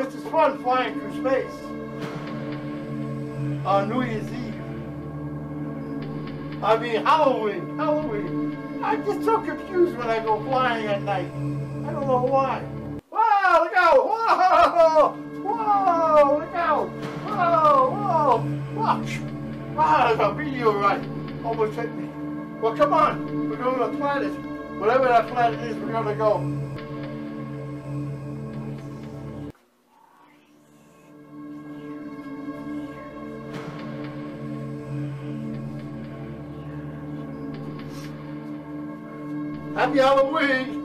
This is fun flying through space. On New Year's Eve. I mean Halloween, Halloween. I'm just so confused when I go flying at night. I don't know why. Wow, look out! Whoa! Whoa! Look out! Whoa! Whoa! Watch! Wow, there's a meteorite. Almost hit me. Well, come on. We're going to a planet. Whatever that planet is, we're going to go. Happy Halloween!